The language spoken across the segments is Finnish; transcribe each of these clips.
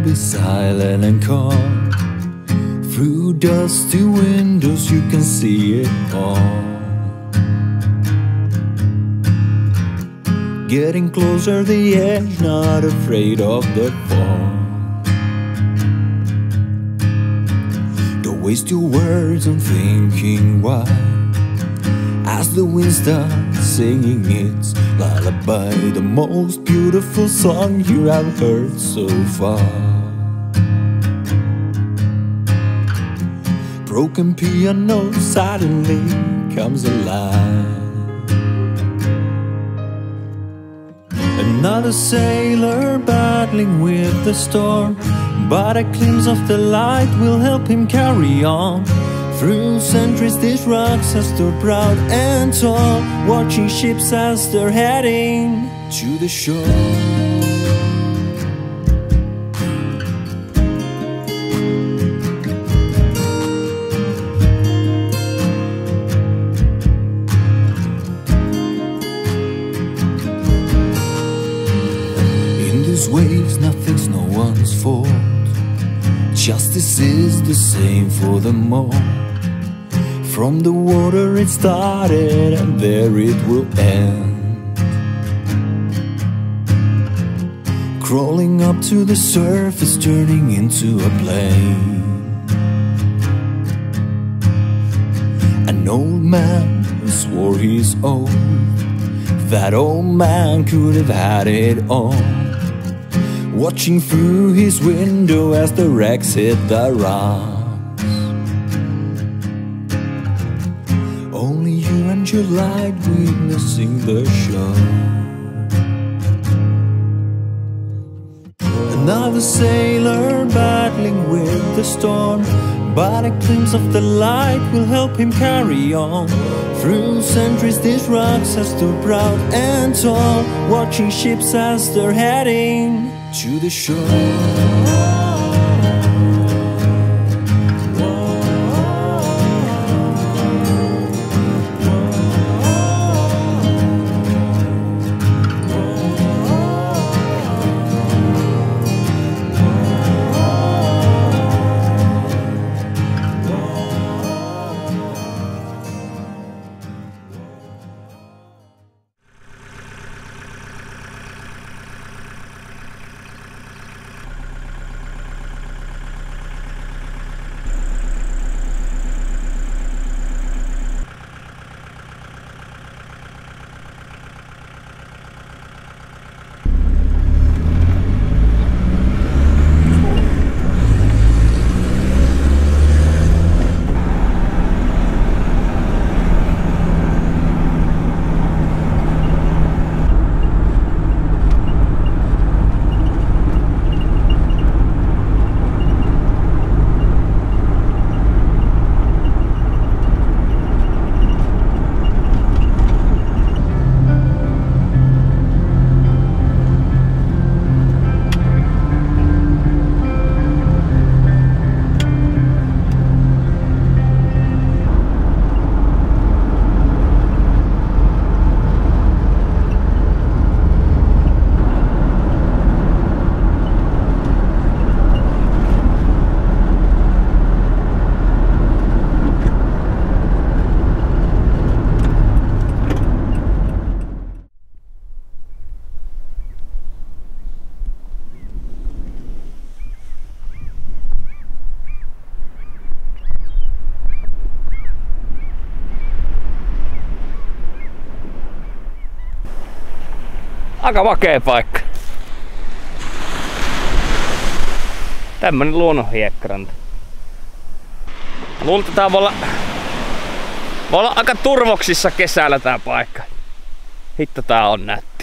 be silent and calm. Through dusty windows, you can see it all. Getting closer the edge, not afraid of the fall. Don't waste your words on thinking why. As the wind starts singing its lullaby, the most beautiful song you have heard so far. Broken piano suddenly comes alive. Another sailor battling with the storm, but a glimpse of the light will help him carry on. Through centuries, these rocks have stood proud and tall, watching ships as they're heading to the shore. In these waves, nothing's no one's fault. Justice is the same for them all. From the water it started, and there it will end. Crawling up to the surface, turning into a plane. An old man swore his oath. That old man could have had it all. Watching through his window as the wrecks hit the rocks. Only you and your light witnessing the show. Another sailor battling with the storm, but a glimpse of the light will help him carry on. Through centuries, these rocks have stood proud and tall, watching ships as they're heading to the shore. Aika makea paikka. Tämmönen luonnon hiekkaranta. Luulta tää voi olla, voi olla aika turvoksissa kesällä tää paikka. Hitto tää on nätti.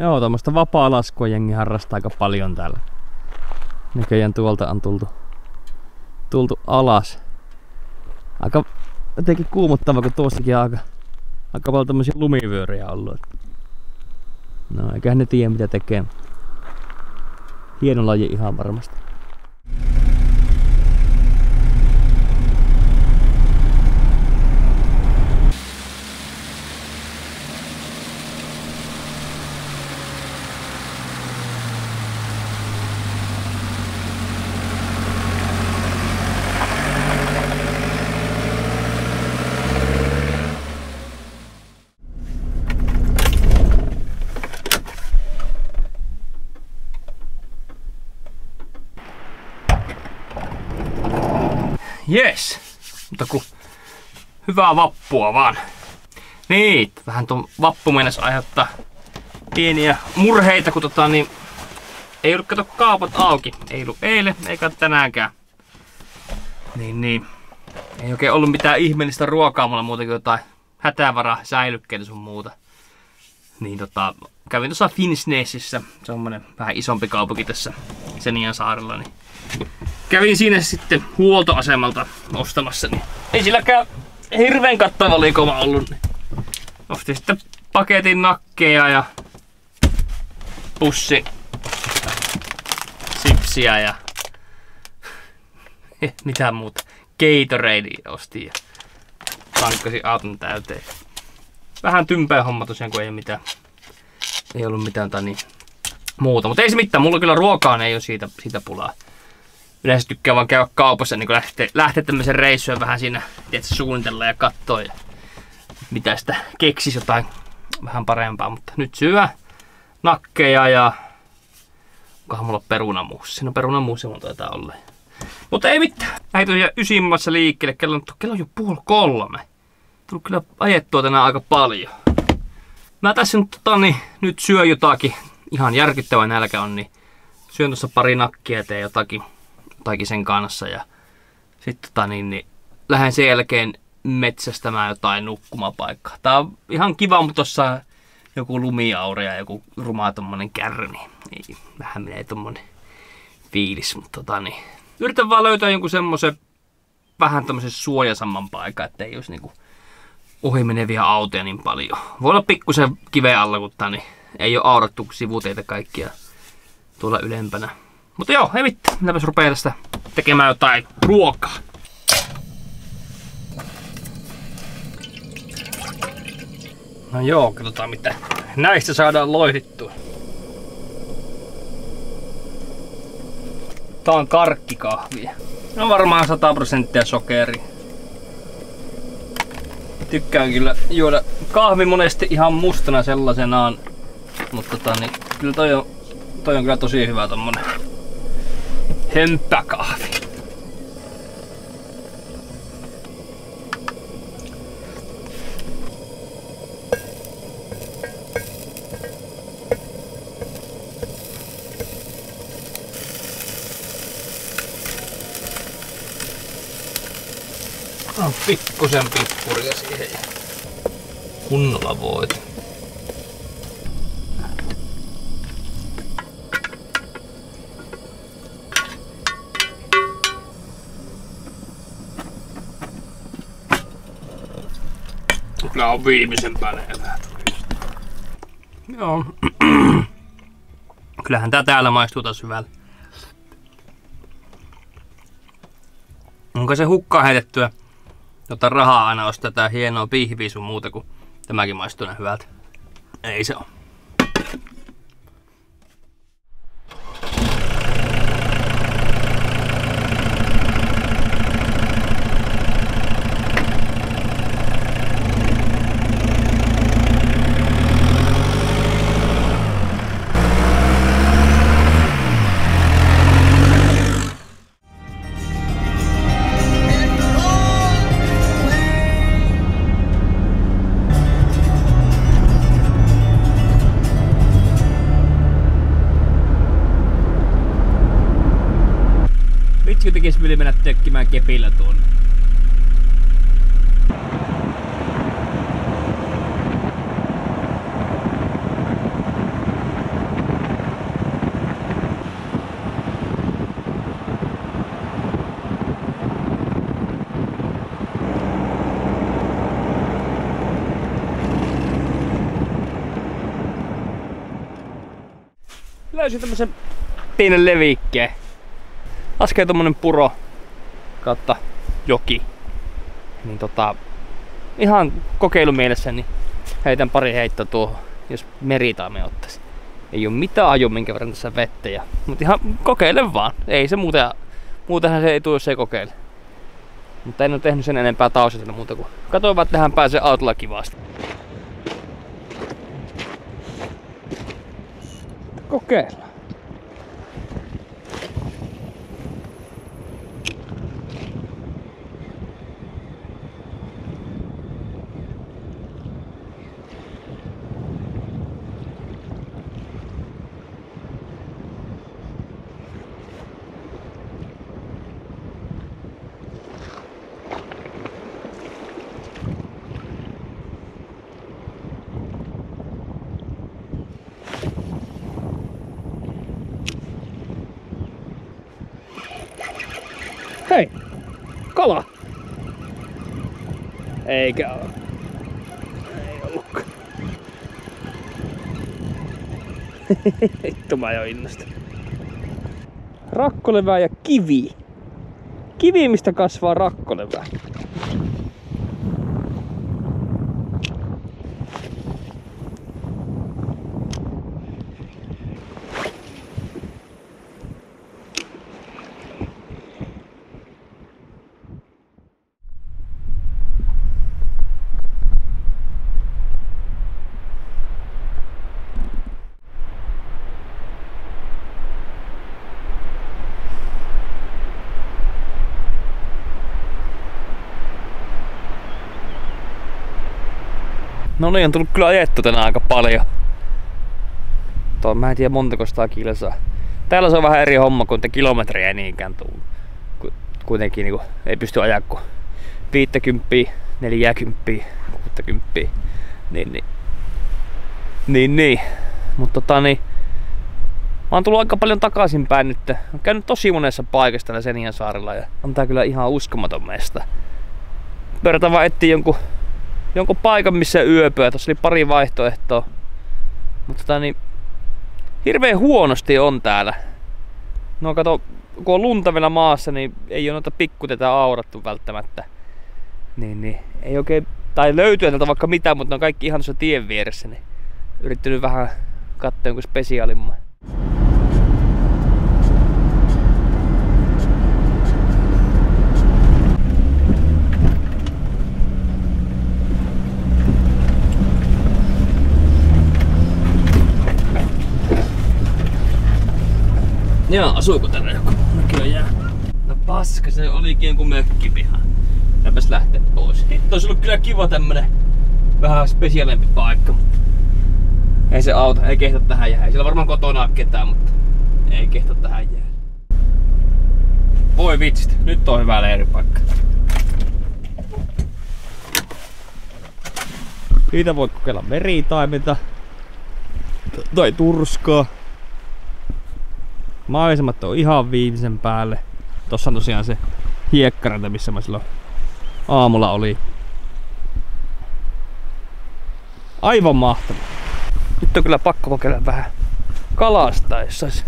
Joo, tuommoista vapaa-laskua jengi harrastaa aika paljon täällä. Näköjään tuolta on tultu, tultu alas. Aika jotenkin kuumottava, kun tuossakin on aika, aika paljon tämmöisiä lumivyöryjä ollut. No, eiköhän ne tiedä mitä tekee. Hieno laji ihan varmasti. Yes. Mutta kun hyvää vappua vaan. Niin, vähän tuon vappu mennessä aiheuttaa pieniä murheita, kun tota niin ei ollut kato kaupat auki. Ei ollut eilen eikä tänäänkään. Niin, niin. Ei oikein ollut mitään ihmeellistä ruokaamalla muuta kuin jotain hätävaraa, säilykkeitä sun muuta. Niin tota, kävin tuossa Finsnesissä, semmonen vähän isompi kaupunki tässä Senian saarella, niin kävin siinä sitten huoltoasemalta ostamassa, niin ei silläkään hirveän kattava likoma ollut. Niin ostin sitten paketin nakkeja ja pussi sipsiä ja mitä muuta. Gatorade ostin ja tankkasin auton täyteen. Vähän tympää homma tosiaan, kun ei mitään. Ei ollut mitään tai niin muuta. Mutta ei se mitään, mulla kyllä ruokaan ei ole siitä, siitä pulaa yleensä tykkää vaan käydä kaupassa niin lähteä, lähteä tämmöisen reissuun vähän siinä tietysti suunnitella ja katsoa ja mitä sitä keksisi jotain vähän parempaa, mutta nyt syö nakkeja ja onkohan mulla perunamuussi. No perunamuussi mulla taitaa olla. Mutta ei mitään. Lähdin tosiaan ysimmassa liikkeelle. Kello on, kello on jo puoli kolme. Tullut kyllä ajettua tänään aika paljon. Mä tässä nyt, tota, niin, nyt syö jotakin. Ihan järkyttävä nälkä on, niin syön tuossa pari nakkia ja teen jotakin jotakin sen kanssa ja sitten tota, niin, niin, lähden sen jälkeen metsästämään jotain nukkumapaikkaa. Tää on ihan kiva, mutta tossa joku lumiaure ja joku ruma tommonen kärni. Ei, vähän menee tommonen fiilis, mutta tota niin. Yritän vaan löytää jonkun semmoisen vähän tämmöisen suojasamman paikan, ettei olisi niinku ohi meneviä autoja niin paljon. Voi olla pikkusen kiveä alla, mutta niin ei ole aurattu sivuteita kaikkia tuolla ylempänä. Mutta joo, ei mitään. Minäpäs rupeaa tästä tekemään jotain ruokaa. No joo, katsotaan mitä näistä saadaan loihdittua. Tää on karkkikahvia. No varmaan 100 prosenttia sokeri. Tykkään kyllä juoda kahvi monesti ihan mustana sellaisenaan. Mutta tota, niin, kyllä toi on, toi on kyllä tosi hyvä tommonen hömppäkahvi. On pikkusen pippuria siihen kunnolla voit. Kyllä on viimeisen päälle Joo. Kyllähän tää täällä maistuu taas hyvältä. Onko se hukkaa heitettyä, jotta rahaa aina ostaa tää hienoa pihviä sun muuta, kuin tämäkin maistuu hyvältä? Ei se ole. Löysin tämmösen pienen levikkeen. Laskee tommonen puro kautta joki. Niin tota, ihan kokeilumielessä niin heitän pari heittoa tuohon, jos meritaime ottaisi. Ei oo mitään aju minkä verran tässä vettä. Ja, mutta ihan kokeile vaan. Ei se muuten, muutenhan se ei tule, jos ei kokeile. Mutta en ole tehnyt sen enempää tausetella muuta kuin katsoin vaan, että tähän pääsee autolla kivasti. Kokeillaan. Eikä. Ei ollutkaan. Vittu mä jo innostun. Rakkolevää ja kivi. Kivi, mistä kasvaa rakkolevää. No niin, on tullut kyllä ajettu tänään aika paljon. Tuo, mä en tiedä montako sitä kilsaa. Täällä se on vähän eri homma, kun te kilometriä ei niinkään tuu. Kuitenkin niin kuin, ei pysty ajaa kuin 50, 40, 60. Niin, niin. Niin, niin. Mutta tota niin, Mä oon tullut aika paljon takaisinpäin nyt. Oon käynyt tosi monessa paikassa täällä Senian saarella ja on tää kyllä ihan uskomaton mesta. Verta vaan etsiä jonkun jonkun paikan, missä yöpyä. Tuossa oli pari vaihtoehtoa. Mutta tota, niin, hirveän huonosti on täällä. No kato, kun on lunta vielä maassa, niin ei ole noita pikkutetä aurattu välttämättä. Niin, niin, ei oikein, tai löytyy täältä vaikka mitään, mutta ne on kaikki ihan tuossa tien vieressä, niin yrittänyt vähän katsoa jonkun spesiaalimman. Joo, asuuko tänne joku? Näköjään. No paska, se olikin joku mökkipiha. Läpäs lähteä pois. Hitto, olisi ollut kyllä kiva tämmönen vähän spesiaalempi paikka. Ei se auto, ei kehtä tähän jää. Ei siellä varmaan kotona ketään, mutta ei kehtä tähän jää. Voi vitsit, nyt on hyvä leiripaikka. Siitä voi kokeilla meritaimenta tai turskaa. Maisemat on ihan viimeisen päälle. Tossa on tosiaan se hiekkaranta, missä mä silloin aamulla oli. Aivan mahtava. Nyt on kyllä pakko kokeilla vähän kalastaa, jos sais,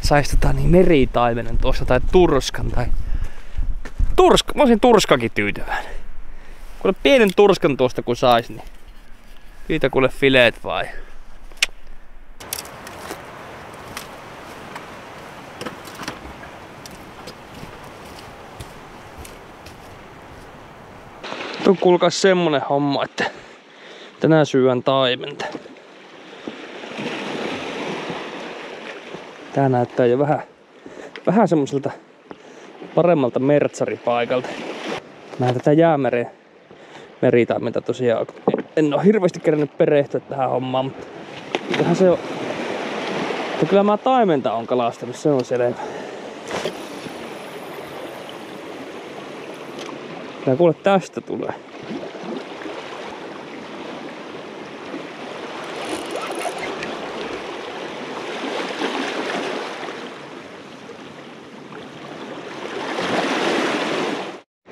sais tota niin meritaimenen tuossa tai turskan tai turska, mä olisin turskakin tyytyväinen. Kuule pienen turskan tuosta kun sais, niin siitä kuule fileet vai. On kuulkaa semmonen homma, että tänään syön taimenta. Tää näyttää jo vähän, vähän semmoiselta paremmalta mertsaripaikalta. Mä tätä jäämereen meritaimenta tosiaan. En oo hirveästi kerännyt perehtyä tähän hommaan, mutta tähän se on. Mutta kyllä mä taimenta on kalastanut, se on selvä. Tää kuule tästä tulee.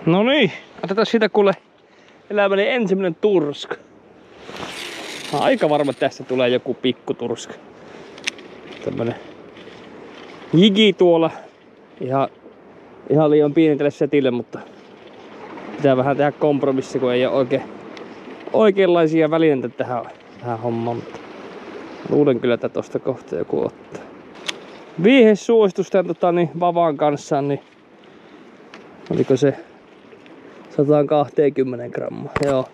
No niin, otetaan siitä kuule elämäni ensimmäinen turska. Aika varma, tästä tulee joku pikku turska. tämmönen jigi tuolla. Ihan, ihan liian pieni tälle setille, mutta pitää vähän tehdä kompromissi, kun ei ole oikein, oikeanlaisia välineitä tähän, tähän hommaan. Luulen kyllä, että tosta kohta joku ottaa. Viihesuositus tämän tota, niin, Vavan kanssa, niin oliko se 120 grammaa. Joo.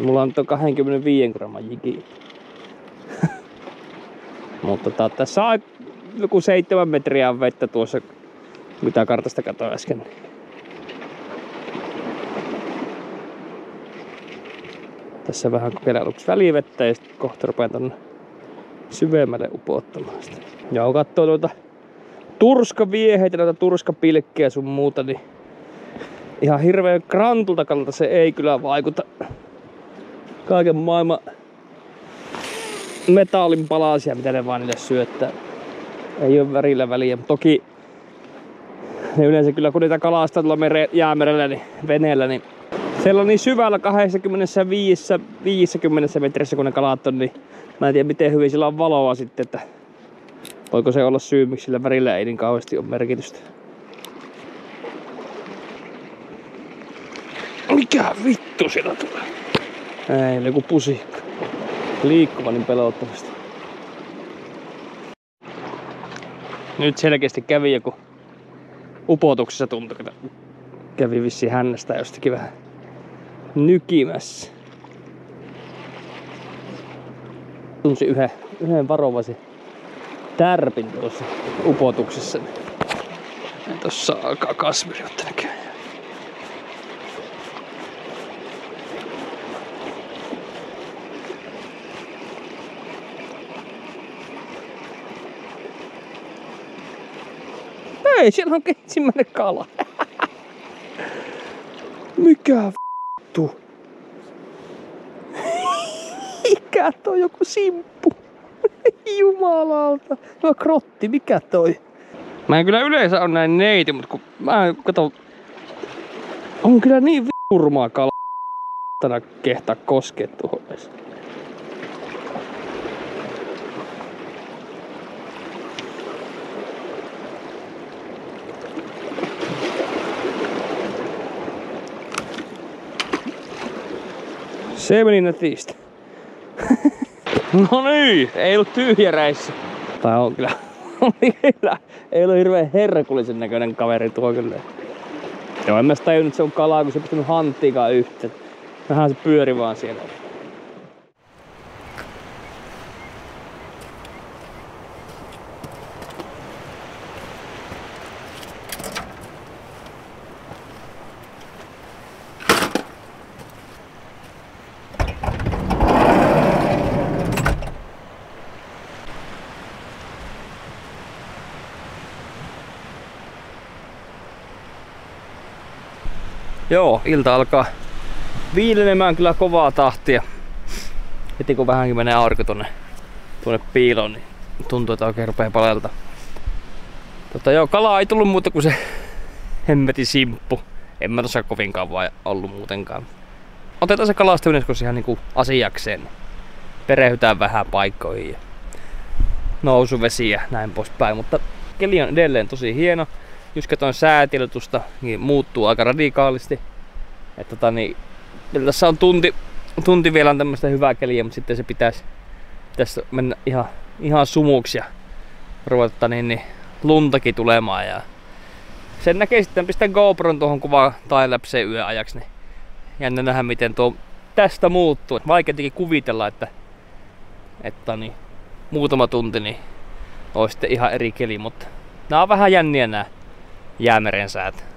Mulla on tuo 25 gramman jiki. Mutta tota, tässä on joku 7 metriä vettä tuossa, mitä kartasta katsoin äsken. Tässä vähän kokeillaan aluksi välivettä ja sitten kohta rupean tonne syvemmälle upottamaan sitä. Ja kun katsoo tuota turskavieheitä, noita turskapilkkejä sun muuta, niin ihan hirveän krantulta kannalta se ei kyllä vaikuta. Kaiken maailman metallin palasia, mitä ne vaan niille syöttää. Ei ole värillä väliä, toki ne yleensä kyllä kun niitä kalastaa tuolla mere, jäämerellä, niin veneellä, niin siellä on niin syvällä 25 50 metrissä kun ne kalat on, niin mä en tiedä miten hyvin sillä on valoa sitten, että voiko se olla syy, miksi sillä värillä ei niin kauheasti ole merkitystä. Mikä vittu siellä tulee? Ei, joku pusikka. Liikkuva niin pelottavasti. Nyt selkeästi kävi joku upotuksessa tuntui, kävi vissi hännästä jostakin vähän nykimässä. Tunsi yhden, yhden varovaisen tärpin tuossa upotuksessa. Ja tossa alkaa kasviriutta näköjään. Ei, siellä on ensimmäinen kala. Mikä vittu? Mikä toi joku simppu? Jumalauta. No krotti, mikä toi? Mä en kyllä yleensä on näin neiti, mutta kun mä kato... On kyllä niin vitturmaa kala tänä kehtaa koskea tuohon edes. Se meni nätisti. no niin, ei ollut tyhjä reissu. Tai on kyllä, ei ollut hirveän herkullisen näköinen kaveri tuo kyllä. Joo, en mä sitä tajunnut, että se on kalaa, kun se ei pystynyt hanttiikaan yhteen. Vähän se pyöri vaan siellä. Joo, ilta alkaa viilenemään kyllä kovaa tahtia. Heti kun vähänkin menee aurinko tonne, tuonne piiloon, niin tuntuu, että oikein rupeaa palelta. Tota joo, kalaa ei tullut muuta kuin se hemmetin simppu. En mä tossa kovin kauan ollut muutenkaan. Otetaan se kalastaminen ihan niinku asiakseen. Perehytään vähän paikkoihin ja nousuvesi ja näin poispäin. Mutta keli on edelleen tosi hieno just katsoin säätilotusta, niin muuttuu aika radikaalisti. Että tota, niin, tässä on tunti, tunti vielä on tämmöistä hyvää keliä, mutta sitten se pitäisi tässä mennä ihan, ihan sumuksi ja ruveta niin, niin, luntakin tulemaan. Ja sen näkee sitten, pistän GoPron tuohon kuvaan timelapseen yön ajaksi, niin jännä nähdä miten tuo tästä muuttuu. Vaikea kuvitella, että, että niin, muutama tunti niin olisi sitten ihan eri keli, mutta nämä on vähän jänniä nämä jäämeren säät.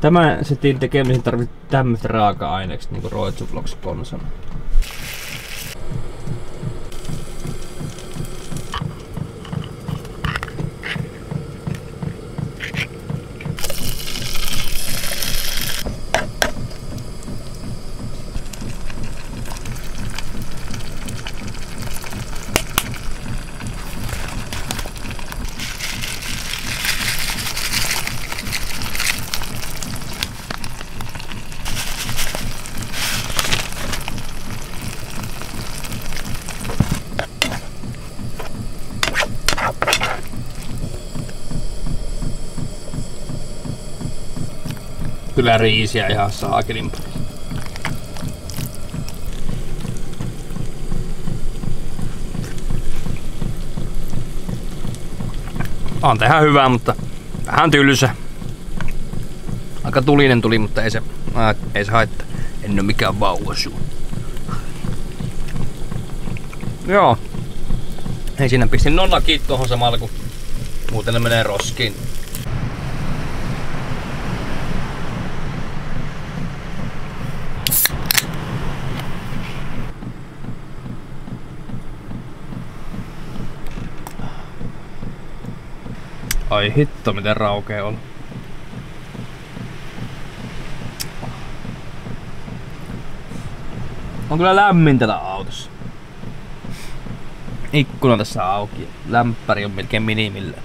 Tämä setin tekemiseen tarvitsee tämmöistä raaka-aineeksi, niin kuin Roitsuflox konsana. Kyllä riisiä ihan saakelin. On tähän hyvä, mutta vähän tylsä. Aika tulinen tuli, mutta ei se, ää, ei se haittaa. En ole mikään vauvasuu. Joo. Ei siinä pistin nonnakit tuohon samalla, kun muuten ne menee roskiin. Ai hitto, miten raukea on. On kyllä lämmin täällä autossa. Ikkuna tässä auki. Lämpäri on melkein minimillä.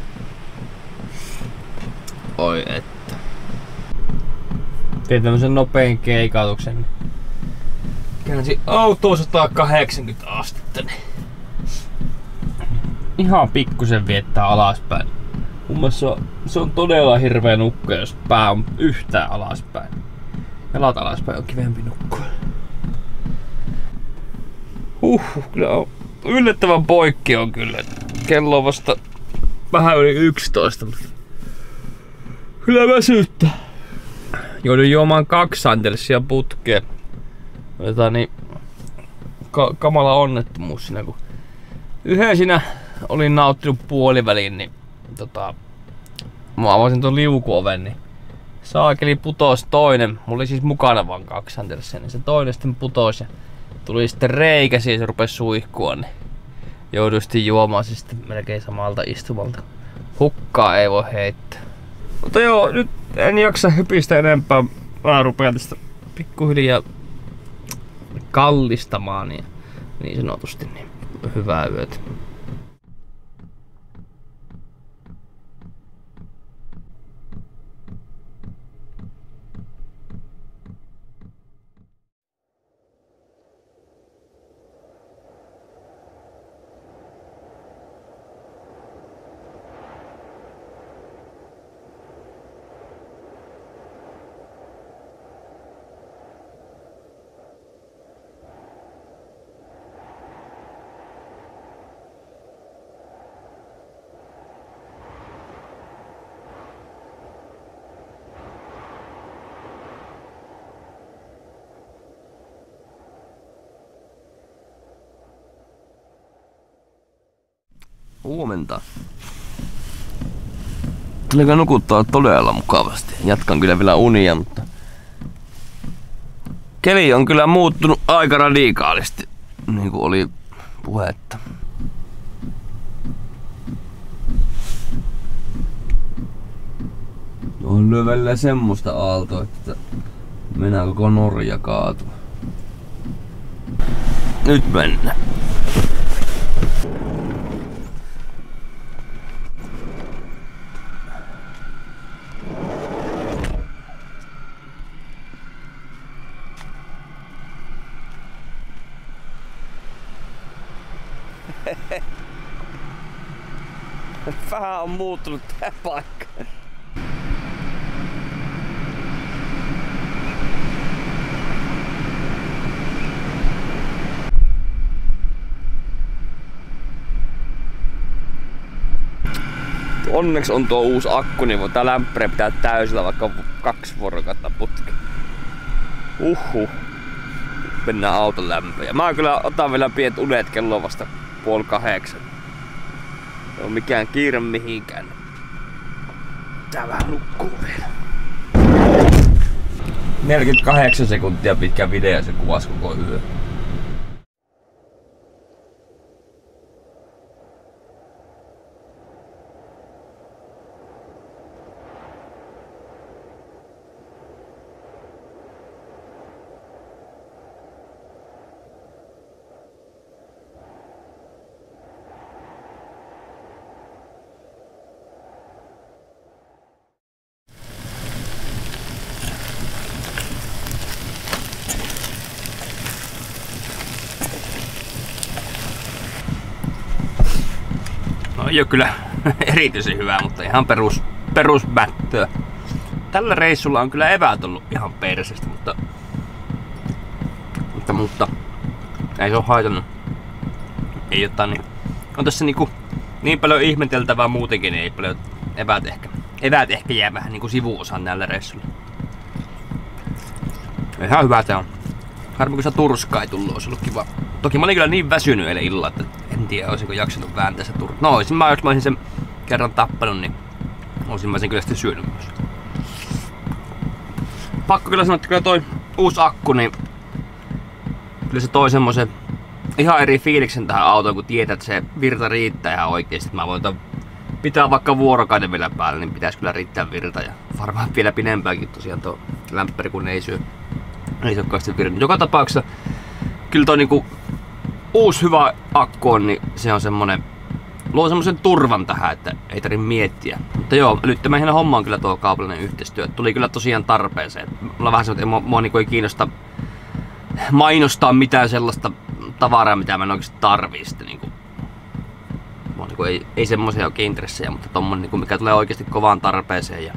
Oi että. Tein tämmösen nopein keikautuksen. Käänsin autoa 180 astetta. Ihan pikkusen viettää alaspäin. Mun mielestä se on todella hirveä nukkua, jos pää on yhtään alaspäin. Jalat alaspäin on kivempi nukkua. Huh, kyllä on yllättävän poikki on kyllä. Kello on vasta vähän yli 11, mutta kyllä väsyttää. Joudun juomaan kaksi Sandelsia putkeen. Jota niin ka- kamala onnettomuus siinä, kun yhden siinä olin nauttinut puoliväliin, niin tota, mä avasin tuon liukuoven, niin saakeli putos toinen. Mulla oli siis mukana vaan kaksi Sandelsia, niin se toinen sitten putosi ja tuli sitten reikä siihen, se rupesi suihkua, niin jouduin sitten juomaan se sitten melkein samalta istumalta. Hukkaa ei voi heittää. Mutta joo, nyt en jaksa hypistä enempää. Mä rupean tästä pikkuhiljaa kallistamaan niin, niin sanotusti niin hyvää yötä. Huomenta. Kyllä nukuttaa todella mukavasti. Jatkan kyllä vielä unia, mutta... Keli on kyllä muuttunut aika radikaalisti, niin kuin oli puhetta. On lyö välillä semmoista aaltoa, että mennään koko Norja kaatu. Nyt mennään. Muuttunut tää paikka. Onneksi on tuo uusi akku, niin voi tää pitää täysillä vaikka kaksi vuorokautta putki. Uhu. Mennään auton lämpöön. Mä kyllä otan vielä pienet unet kello vasta puoli kahdeksan. Ei ole mikään kiire mihinkään. Tää vähän nukkuu vielä. 48 sekuntia pitkä video se kuvasi koko yö. Ei ole kyllä erityisen hyvää, mutta ihan perus, perusmättöä. tällä reissulla on kyllä eväät ollut ihan persestä, mutta, mutta, mutta ei se ole haitannut. Ei jotain niin. On tässä niinku niin paljon ihmeteltävää muutenkin, niin ei paljon eväät ehkä. Eväät ehkä jää vähän niinku sivuosaan näillä reissulla. Ihan hyvä tää on. Harmi kun se turskaa ei tullut, olisi ollut kiva. Toki mä olin kyllä niin väsynyt eilen illalla, että en tiedä olisinko jaksanut vääntää se tur... No olisin mä, jos mä olisin sen kerran tappanut, niin olisin mä sen kyllä sitten syönyt myös. Pakko kyllä sanoa, että kyllä toi uusi akku, niin kyllä se toi semmoisen ihan eri fiiliksen tähän autoon, kun tietää, että se virta riittää ihan oikeesti. Mä voin pitää vaikka vuorokauden vielä päällä, niin pitäisi kyllä riittää virta ja varmaan vielä pidempäänkin tosiaan tuo lämpäri, kun ei syö, ei syö virta. Joka tapauksessa kyllä toi niinku uusi hyvä akku on, niin se on semmonen luo semmoisen turvan tähän, että ei tarvitse miettiä. Mutta joo, älyttömän homma on kyllä tuo kaupallinen yhteistyö. Tuli kyllä tosiaan tarpeeseen. Mulla vähän semmoinen, että mua, mua niin ei kiinnosta mainostaa mitään sellaista tavaraa, mitä mä en oikeasti tarvii sitten niin kuin, niin kuin, ei, ei semmoisia oikein intressejä, mutta tommonen, niin kuin, mikä tulee oikeasti kovaan tarpeeseen ja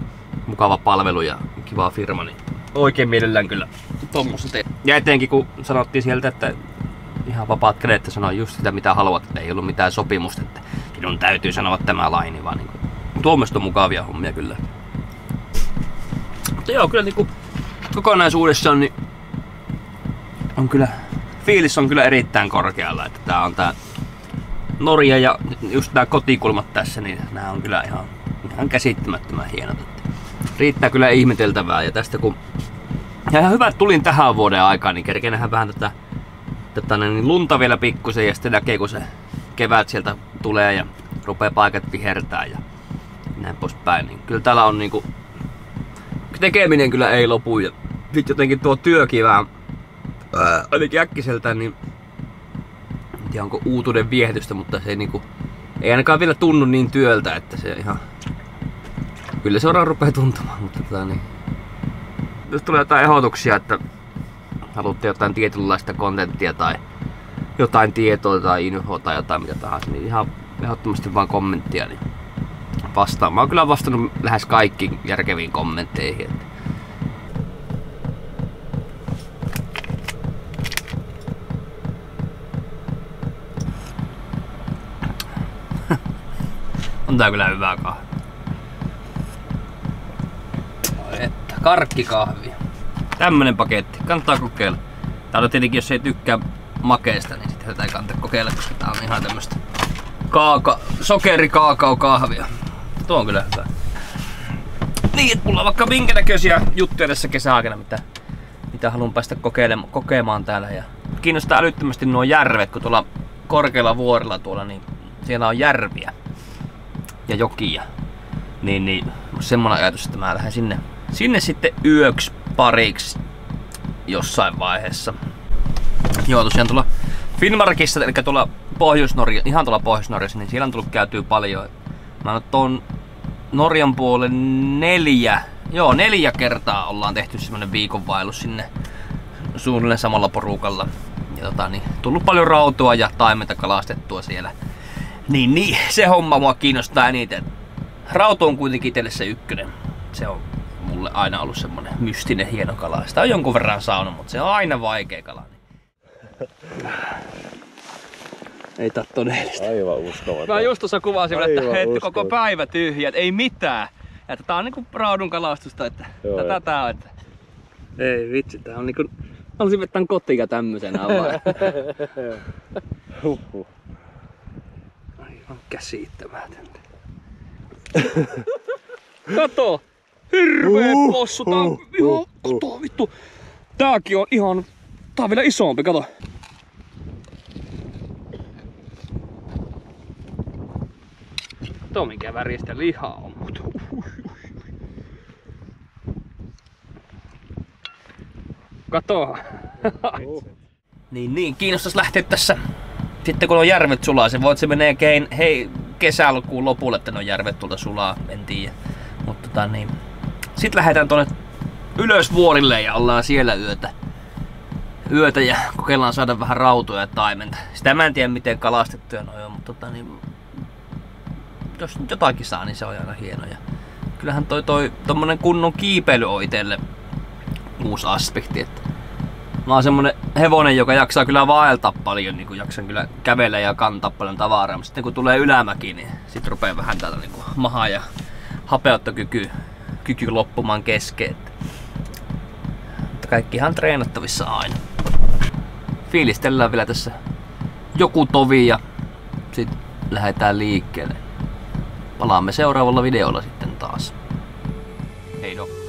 mukava palvelu ja kiva firma, niin oikein mielellään kyllä tommosta teet. Ja etenkin kun sanottiin sieltä, että ihan vapaat kädet, että sanoo just sitä mitä haluat, että ei ollut mitään sopimusta, että sinun täytyy sanoa tämä laini, vaan niin kuin, tuommoista on mukavia hommia kyllä. Mutta joo, kyllä niin kuin, kokonaisuudessaan niin on kyllä, fiilis on kyllä erittäin korkealla, että tää on tää Norja ja just nämä kotikulmat tässä, niin nämä on kyllä ihan, ihan käsittämättömän hienot. Riittää kyllä ihmeteltävää ja tästä kun ja ihan hyvä, että tulin tähän vuoden aikaan, niin kerkeen vähän tätä, tätä niin lunta vielä pikkusen ja sitten näkee, kun se kevät sieltä tulee ja rupeaa paikat vihertää ja näin poispäin. Niin kyllä täällä on niinku, tekeminen kyllä ei lopu ja sitten jotenkin tuo työkin vähän ainakin äkkiseltään, niin en tiedä onko uutuuden viehdystä, mutta se ei, niinku, ei ainakaan vielä tunnu niin työltä, että se ihan... Kyllä se rupeaa tuntumaan, mutta tota niin... Jos tulee jotain ehdotuksia, että haluatte jotain tietynlaista kontenttia tai jotain tietoa tai infoa tai jotain mitä tahansa, niin ihan ehdottomasti vaan kommenttia, niin vastaan. Mä oon kyllä vastannut lähes kaikki järkeviin kommentteihin. Että On tää kyllä hyvää kahvi. Että karkkikahvi. Tämmönen paketti. Kannattaa kokeilla. Täällä tietenkin, jos ei tykkää makeesta, niin sitten tätä ei kannata kokeilla, koska tää on ihan tämmöstä kaaka, sokerikaakao kahvia. Tuo on kyllä hyvä. Niin, että mulla on vaikka minkä näköisiä juttuja tässä kesäaikana, mitä, mitä haluan päästä kokeilemaan, kokemaan täällä. Ja kiinnostaa älyttömästi nuo järvet, kun tuolla korkealla vuorilla tuolla, niin siellä on järviä ja jokia. Niin, niin semmonen ajatus, että mä lähden sinne, sinne sitten yöksi pariksi jossain vaiheessa. Joo, tosiaan tuolla Finnmarkissa, eli tuolla pohjois ihan tuolla pohjois niin siellä on tullut käytyä paljon. Mä oon tuon Norjan puolen neljä, joo neljä kertaa ollaan tehty semmonen viikonvaellus sinne suunnilleen samalla porukalla. Ja tota, niin, tullut paljon rautua ja taimenta kalastettua siellä. Niin, niin, se homma mua kiinnostaa eniten. Rauto on kuitenkin itselle se ykkönen. Se on mulle aina ollut semmonen mystinen hieno kala. Sitä on jonkun verran saanut, mutta se on aina vaikea kala. Ei tää todellista. Aivan uskomaton. Mä just tuossa kuvasin, että heitti koko päivä tyhjä, ei mitään. Että tää on niinku raudun kalastusta, että Joo, tätä tää on. Että... Ei vitsi, tää on niinku... Haluaisin vetää kotia tämmösenä vaan. Huhhuh. Aivan käsittämätöntä. Kato! Hirveä uh, possu! Tää on uh, ihan... Uh, kato vittu! Tääkin on ihan... Tää on vielä isompi, kato. Kato minkä väristä lihaa on, mutta... Katoa. niin, niin, kiinnostais lähteä tässä sitten kun on järvet sulaa, se voi, että se menee kein, hei, kesälukuun lopulle, että ne on järvet tuolta sulaa, en tiedä. Mutta tota niin. Sitten lähdetään tuonne ylös vuorille ja ollaan siellä yötä. Yötä ja kokeillaan saada vähän rautoja ja taimenta. Sitä mä en tiedä miten kalastettuja ne on, mutta tota niin, jos jotakin saa, niin se on aina hieno. Ja kyllähän toi, toi tommonen kunnon kiipeily on itelle uusi aspekti. Että mä oon semmonen hevonen, joka jaksaa kyllä vaeltaa paljon, niin jaksan kyllä kävellä ja kantaa paljon tavaraa. Mutta sitten kun tulee ylämäki, niin sit rupeaa vähän täältä niin maha ja hapeuttokyky kyky loppumaan kesken. Mutta kaikki ihan treenattavissa aina. Fiilistellään vielä tässä joku tovi ja sitten lähdetään liikkeelle. Palaamme seuraavalla videolla sitten taas. Hei no.